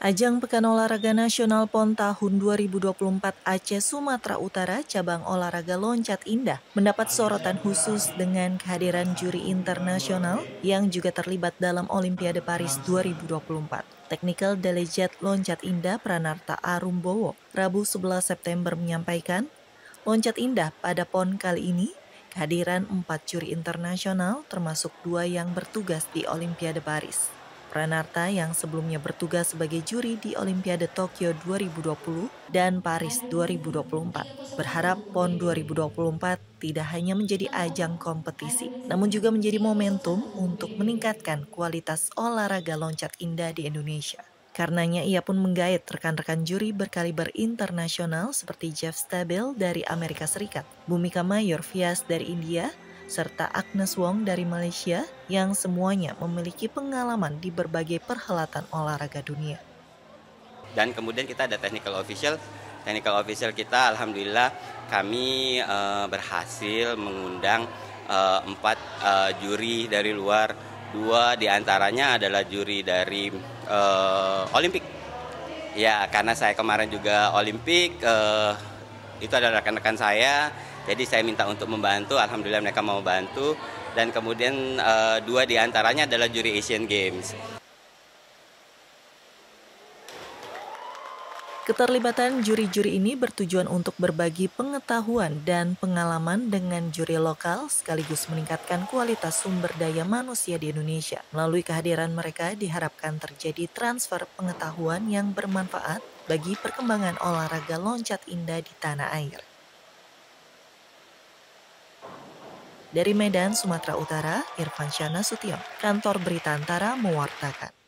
Ajang Pekan Olahraga Nasional PON tahun 2024 Aceh Sumatera Utara cabang olahraga loncat indah mendapat sorotan khusus dengan kehadiran juri internasional yang juga terlibat dalam Olimpiade Paris 2024. Technical Delegate Loncat Indah Pranarta Arumbowo Rabu 11 September menyampaikan, loncat indah pada PON kali ini kehadiran empat juri internasional termasuk dua yang bertugas di Olimpiade Paris. Pranarta yang sebelumnya bertugas sebagai juri di Olimpiade Tokyo 2020 dan Paris 2024 berharap PON 2024 tidak hanya menjadi ajang kompetisi, namun juga menjadi momentum untuk meningkatkan kualitas olahraga loncat indah di Indonesia. Karenanya ia pun menggait rekan-rekan juri berkaliber internasional seperti Jeff Stabile dari Amerika Serikat, Bumika Mayor Fias dari India, serta Agnes Wong dari Malaysia yang semuanya memiliki pengalaman di berbagai perhelatan olahraga dunia. Dan kemudian kita ada technical official. Technical official kita alhamdulillah kami uh, berhasil mengundang uh, empat uh, juri dari luar. Dua di antaranya adalah juri dari uh, Olimpik. Ya, karena saya kemarin juga Olimpik, uh, itu adalah rekan-rekan saya jadi saya minta untuk membantu, alhamdulillah mereka mau bantu dan kemudian uh, dua di antaranya adalah juri Asian Games. Keterlibatan juri-juri ini bertujuan untuk berbagi pengetahuan dan pengalaman dengan juri lokal sekaligus meningkatkan kualitas sumber daya manusia di Indonesia. Melalui kehadiran mereka diharapkan terjadi transfer pengetahuan yang bermanfaat bagi perkembangan olahraga loncat indah di tanah air. Dari Medan, Sumatera Utara, Irfan Syana Sution, Kantor Berita Antara mewartakan.